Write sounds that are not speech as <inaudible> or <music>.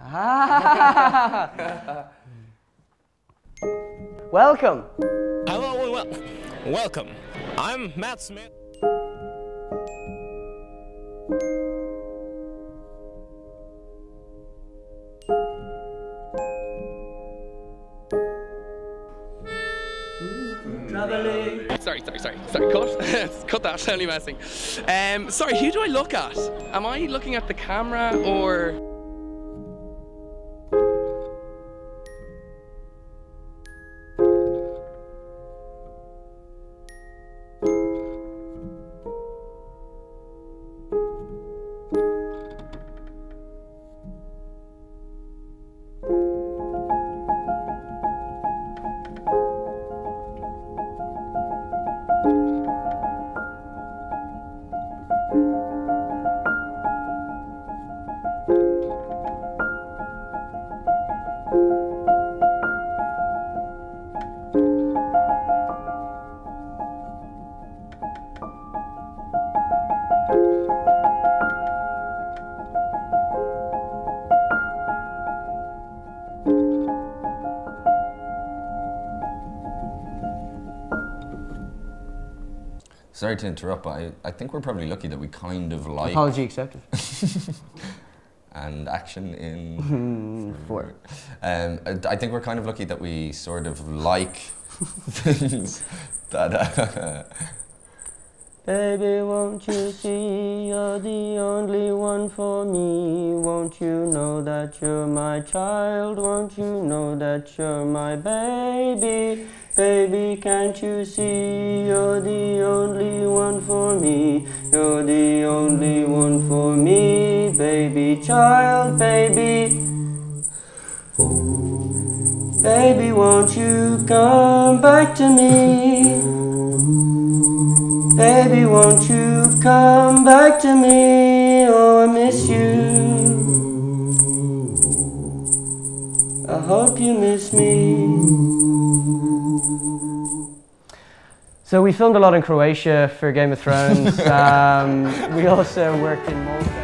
<laughs> Welcome. Hello and well, welcome. I'm Matt Smyth. Sorry, sorry, sorry, sorry. Cut, <laughs> cut that. <laughs> Only messing. Um, sorry. Who do I look at? Am I looking at the camera or? Sorry to interrupt, but I, I think we're probably lucky that we kind of like Apology accepted. <laughs> and action in <laughs> Four. Um, I, I think we're kind of lucky that we sort of like <laughs> things that. Uh, Baby, won't you see you're the only one for me? Won't you know that you're my child? Won't you know that you're my baby? Baby, can't you see you're the only one for me? You're the only one for me, baby, child, baby. Baby, won't you come back to me? Baby, won't you come back to me? Oh, I miss you. I hope you miss me. So we filmed a lot in Croatia for Game of Thrones. <laughs> um, we also worked in Malta.